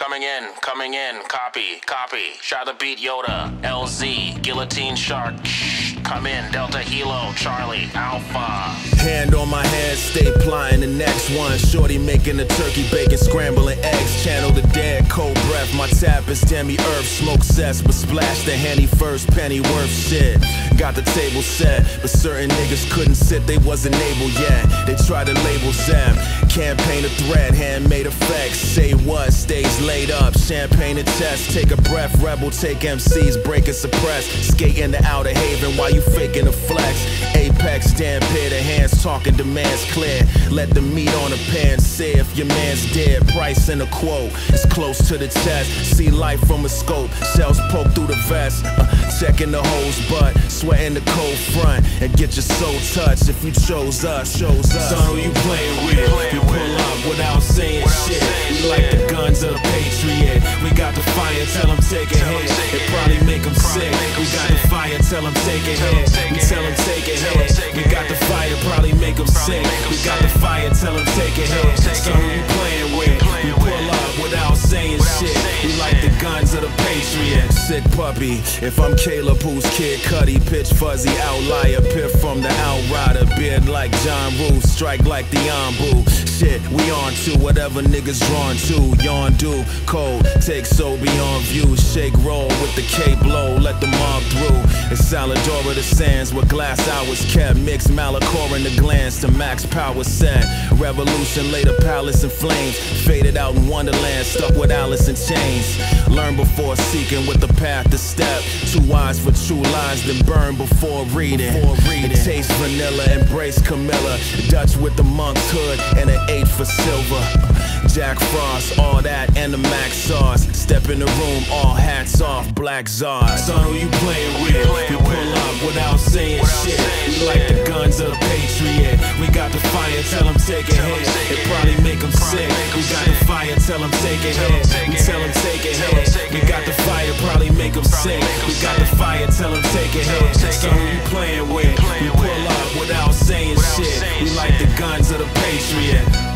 Coming in, coming in, copy, copy. Shy The BeatYoda, LZ, Guillotine Shark. Come in, Delta Hilo, Charlie, Alpha. Hand on my head, stay plotting the next one. Shorty making the turkey bacon, scrambling eggs. Channel the dead, cold breath. My tap is demi earth, smoke cess, but splash the henny first, penny worth shit. Got the table set, but certain niggas couldn't sit, they wasn't able yet. They tried to label them. Campaign a threat, handmade effects. Say what, stays laid up. Champagne and chest, take a breath. Rebel, take MCs, break and suppress. Skate in the outer haven while you faking the flex. Apex, stand pair the hands, talking demands clear. Let the meat on the pan, say if your man's dead. Price in a quote, it's close to the chest. See life from a scope, shells poke through the vest. Uh, checking the hole's butt, sweating the cold front. And get your soul touched if you chose us. Chose us. Son, who you playing with? We pull up without saying shit. We like the guns of the patriot. We got the fire, tell them take a hit. It probably make them sick. We got the fire, tell them take a hit. We tell them take a hit. We got the fire, probably make them sick. We got the fire, tell them take a hit. So who you playing with? Sick puppy. If I'm Caleb, who's Kid Cudi, pitch fuzzy outlier, pip from the outrider, beard like John Woo, strike like the Ambu. Shit, we on to whatever niggas drawn to. Yawn do cold, take so beyond view. Shake roll with the K blow, let the mob through. It's Saladora the sands where glass hours kept. Mix Malachor in the glance to max power set. Revolution later palace in flames. Faded out in Wonderland, stuck with Alice in chains. Learn before seeking with the path to step. Two eyes for true lies, then burn before reading. Before reading. It tastes vanilla, embrace Camilla. Dutch with the monk's hood and an eight for silver. Jack Frost, all that and the Max sauce. Step in the room, all hats off, black czars. Son, who you playing fire, tell them take a hit. It probably make them sick. We got the fire, tell them take a hit. We tell them take a hit. We got the fire, probably make them sick. We got the fire, tell them take a hit. So who you playing with? We pull up without saying shit. We like the guns of the patriot.